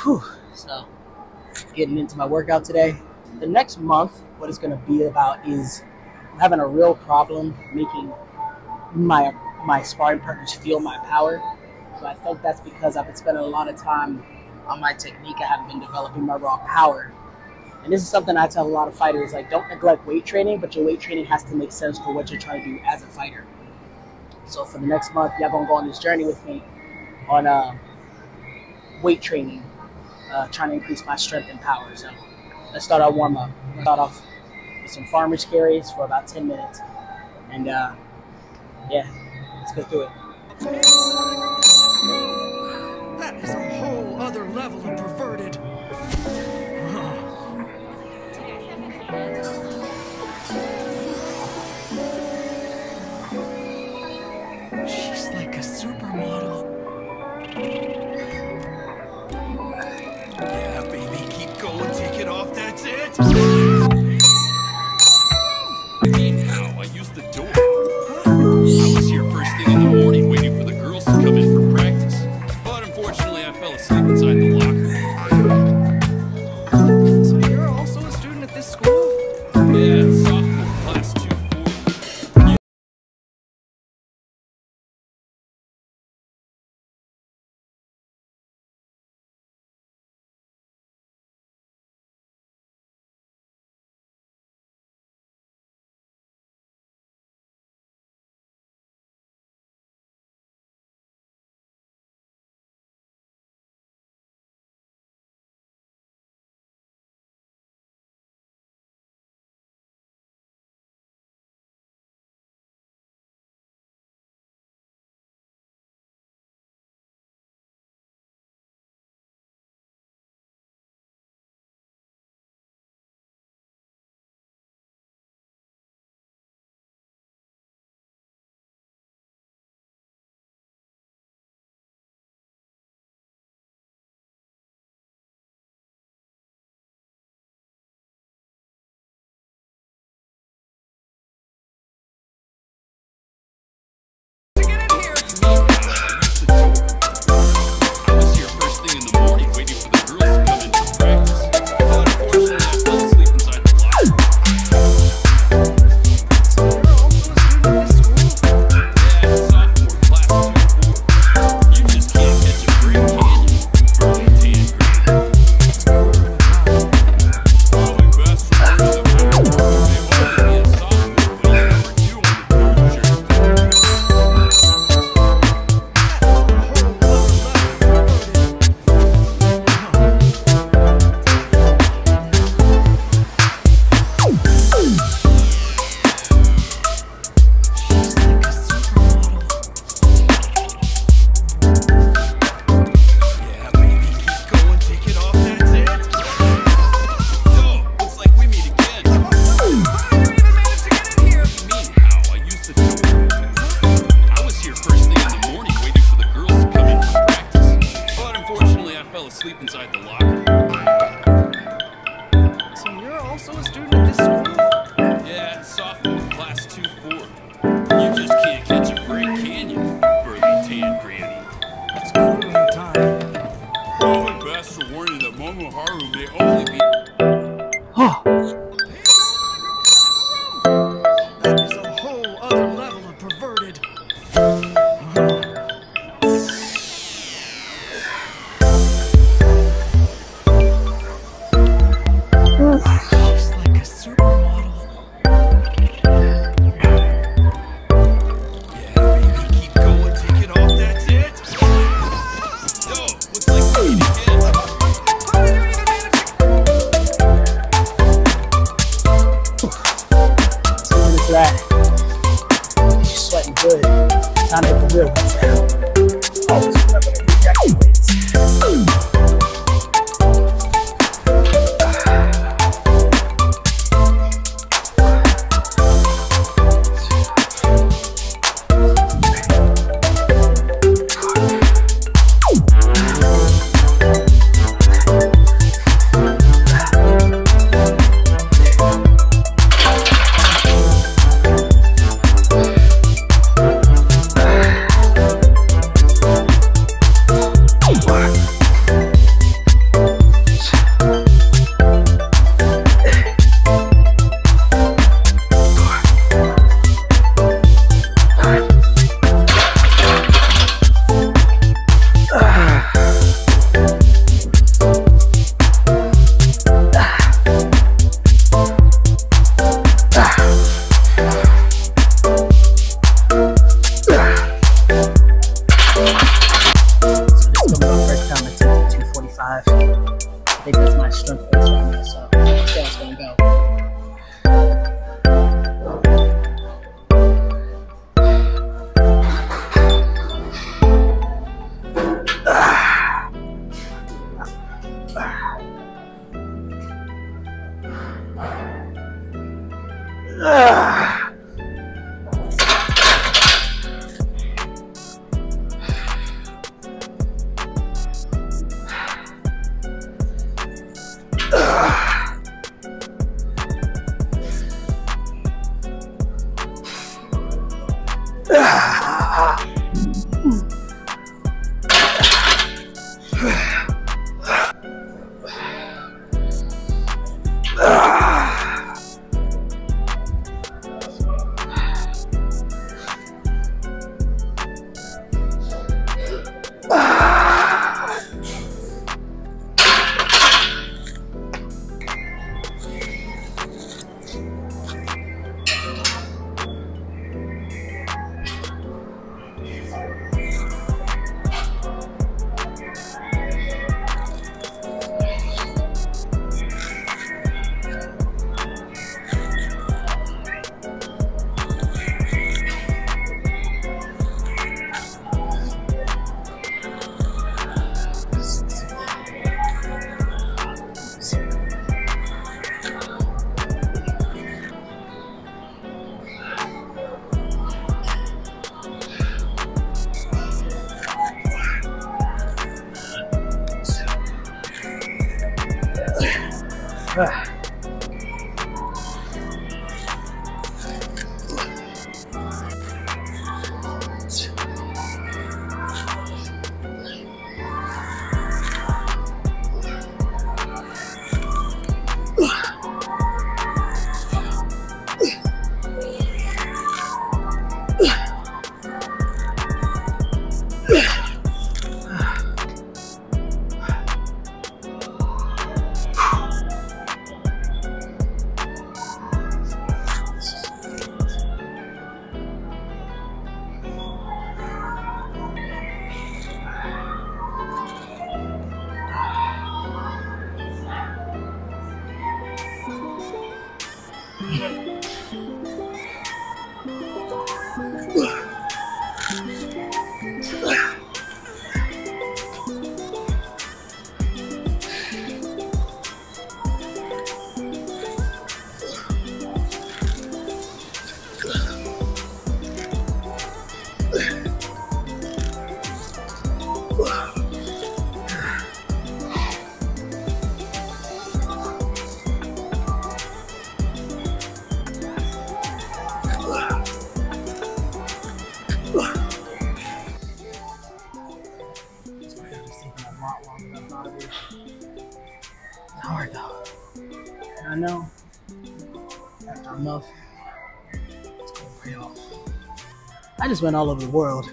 Whew. So, getting into my workout today. The next month, what it's going to be about is having a real problem making my my sparring partners feel my power. So I think that's because I've been spending a lot of time on my technique. I haven't been developing my raw power. And this is something I tell a lot of fighters: like, don't neglect weight training, but your weight training has to make sense for what you're trying to do as a fighter. So for the next month, y'all gonna go on this journey with me on uh, weight training, uh, trying to increase my strength and power. So let's start our warm up. Start off with some farmers carries for about 10 minutes, and uh, yeah, let's go through it. Asleep inside the locker. So you're also a student Work. Ah! Ugh. It's off. I just went all over the world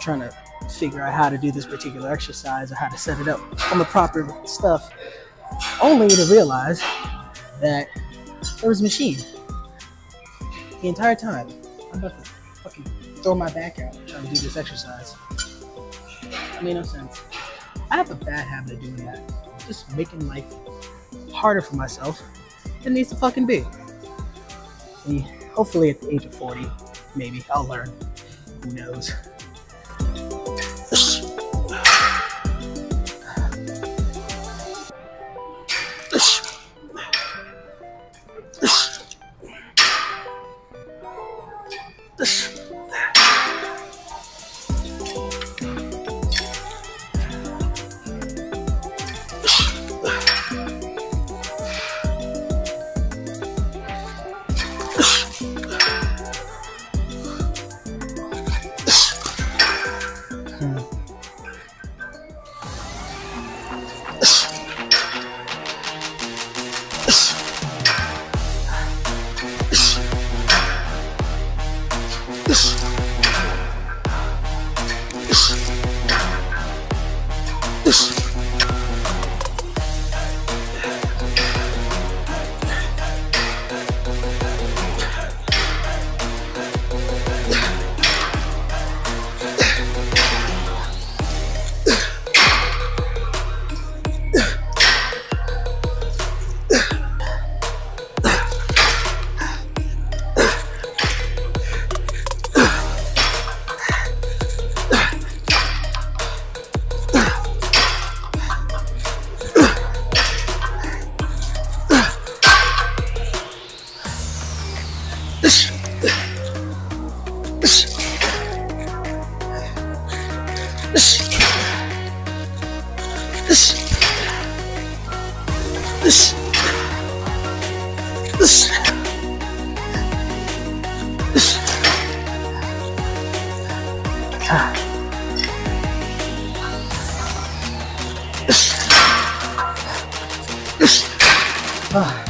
trying to figure out how to do this particular exercise or how to set it up on the proper stuff, only to realize that there was a machine the entire time. I'm about to fucking throw my back out trying to do this exercise. It made no sense. I have a bad habit of doing that. Just making life harder for myself than it needs to fucking be. Hopefully at the age of 40, maybe I'll learn. Who knows? you Ugh.